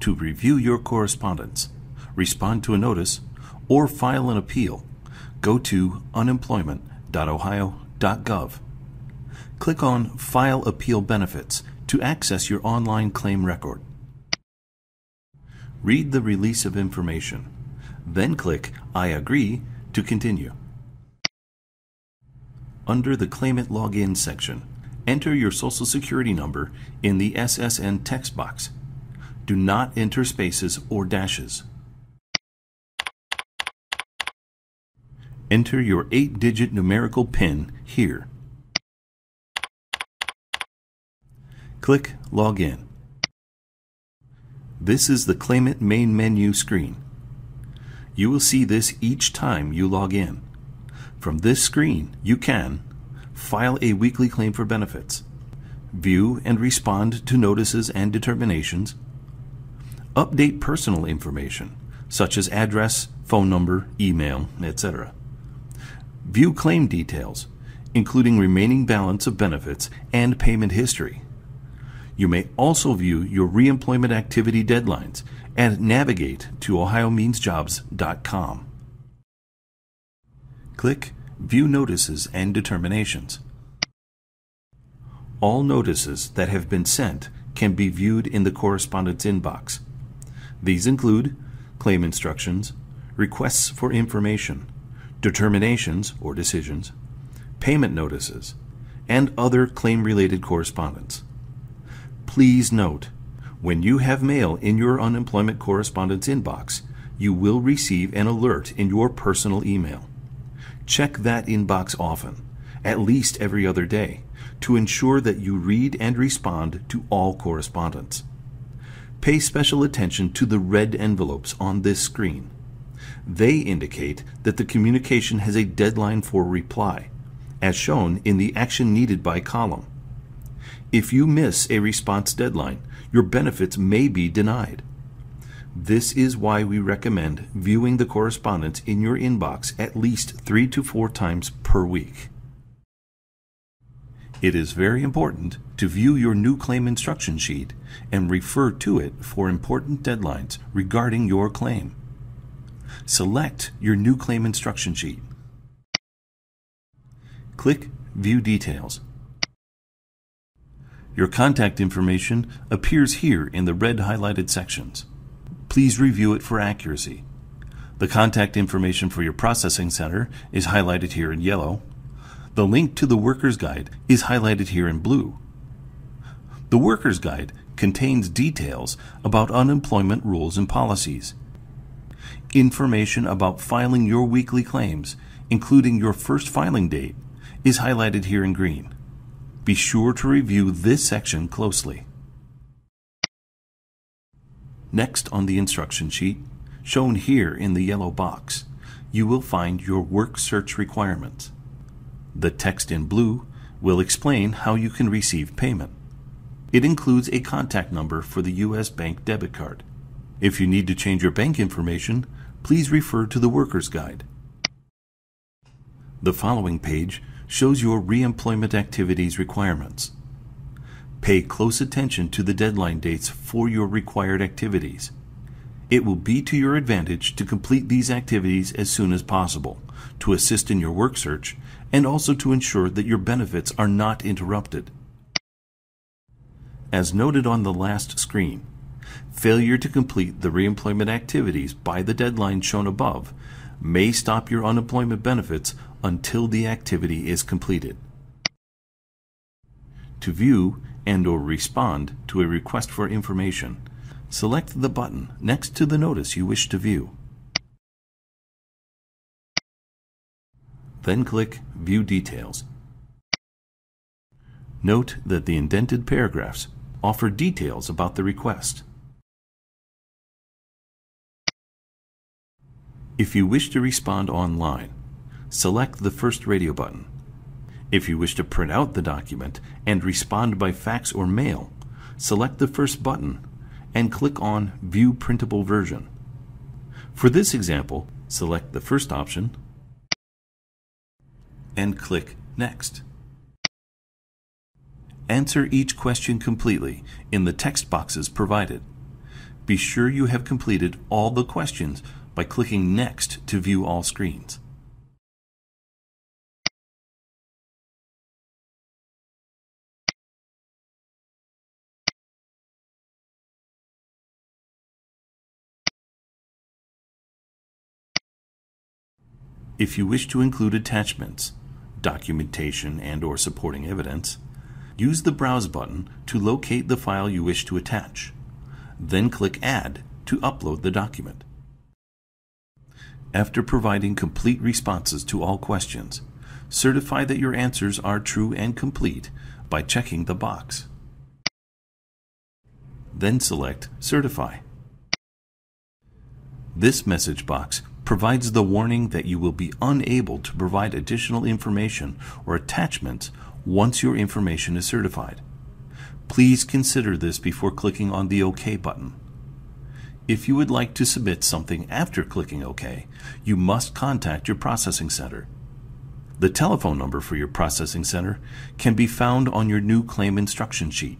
to review your correspondence, respond to a notice, or file an appeal, go to unemployment.ohio.gov. Click on File Appeal Benefits to access your online claim record. Read the release of information. Then click I agree to continue. Under the Claimant Login section, enter your Social Security number in the SSN text box. Do not enter spaces or dashes. Enter your 8-digit numerical PIN here. Click Login. This is the Claimant main menu screen. You will see this each time you log in. From this screen, you can file a weekly claim for benefits, view and respond to notices and determinations, update personal information such as address, phone number, email, etc. View claim details, including remaining balance of benefits and payment history. You may also view your reemployment activity deadlines and navigate to ohiomeansjobs.com. Click View Notices and Determinations. All notices that have been sent can be viewed in the correspondence inbox. These include claim instructions, requests for information, determinations or decisions, payment notices, and other claim related correspondence. Please note, when you have mail in your unemployment correspondence inbox, you will receive an alert in your personal email. Check that inbox often, at least every other day, to ensure that you read and respond to all correspondence. Pay special attention to the red envelopes on this screen. They indicate that the communication has a deadline for reply, as shown in the Action Needed By column. If you miss a response deadline, your benefits may be denied. This is why we recommend viewing the correspondence in your inbox at least three to four times per week. It is very important to view your new claim instruction sheet and refer to it for important deadlines regarding your claim. Select your new claim instruction sheet. Click View Details. Your contact information appears here in the red highlighted sections please review it for accuracy. The contact information for your processing center is highlighted here in yellow. The link to the Worker's Guide is highlighted here in blue. The Worker's Guide contains details about unemployment rules and policies. Information about filing your weekly claims, including your first filing date, is highlighted here in green. Be sure to review this section closely. Next on the instruction sheet, shown here in the yellow box, you will find your work search requirements. The text in blue will explain how you can receive payment. It includes a contact number for the U.S. Bank debit card. If you need to change your bank information, please refer to the Worker's Guide. The following page shows your reemployment activities requirements. Pay close attention to the deadline dates for your required activities. It will be to your advantage to complete these activities as soon as possible, to assist in your work search, and also to ensure that your benefits are not interrupted. As noted on the last screen, failure to complete the reemployment activities by the deadline shown above may stop your unemployment benefits until the activity is completed. To view and or respond to a request for information, select the button next to the notice you wish to view. Then click View Details. Note that the indented paragraphs offer details about the request. If you wish to respond online, select the first radio button. If you wish to print out the document and respond by fax or mail, select the first button and click on View Printable Version. For this example, select the first option and click Next. Answer each question completely in the text boxes provided. Be sure you have completed all the questions by clicking Next to view all screens. If you wish to include attachments, documentation and or supporting evidence, use the Browse button to locate the file you wish to attach. Then click Add to upload the document. After providing complete responses to all questions, certify that your answers are true and complete by checking the box. Then select Certify. This message box provides the warning that you will be unable to provide additional information or attachments once your information is certified. Please consider this before clicking on the OK button. If you would like to submit something after clicking OK, you must contact your processing center. The telephone number for your processing center can be found on your new claim instruction sheet.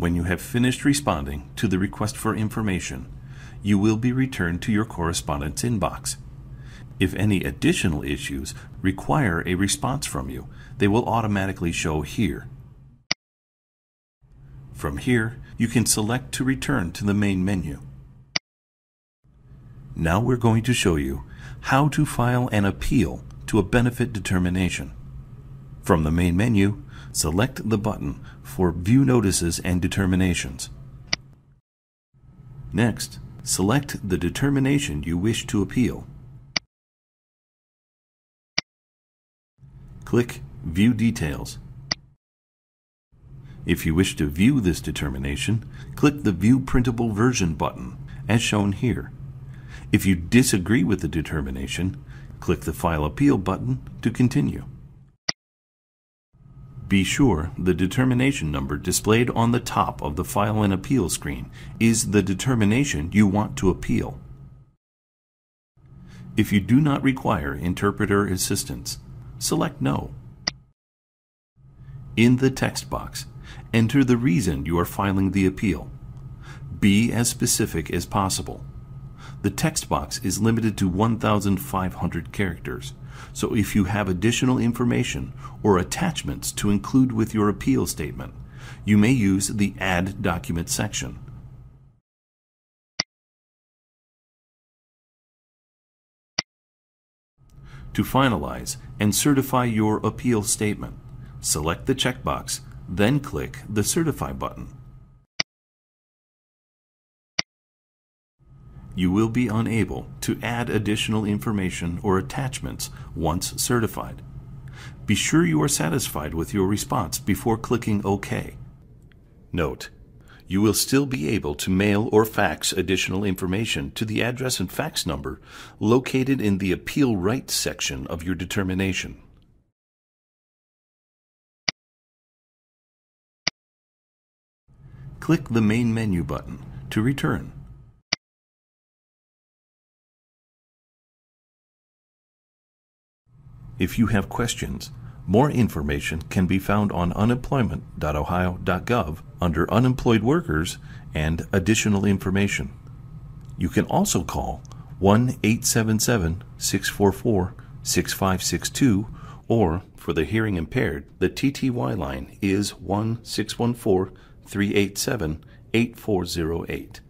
When you have finished responding to the request for information, you will be returned to your correspondence inbox. If any additional issues require a response from you, they will automatically show here. From here, you can select to return to the main menu. Now we're going to show you how to file an appeal to a benefit determination. From the main menu, select the button for View Notices and Determinations. Next, select the determination you wish to appeal. Click View Details. If you wish to view this determination, click the View Printable Version button, as shown here. If you disagree with the determination, click the File Appeal button to continue. Be sure the determination number displayed on the top of the File and Appeal screen is the determination you want to appeal. If you do not require interpreter assistance, select No. In the text box, enter the reason you are filing the appeal. Be as specific as possible. The text box is limited to 1,500 characters. So if you have additional information or attachments to include with your appeal statement, you may use the Add Document section. To finalize and certify your appeal statement, select the checkbox, then click the Certify button. You will be unable to add additional information or attachments once certified. Be sure you are satisfied with your response before clicking OK. Note, you will still be able to mail or fax additional information to the address and fax number located in the Appeal Rights section of your determination. Click the Main Menu button to return. If you have questions, more information can be found on unemployment.ohio.gov under Unemployed Workers and Additional Information. You can also call 1 877 644 6562 or for the hearing impaired, the TTY line is 1 614 387 8408.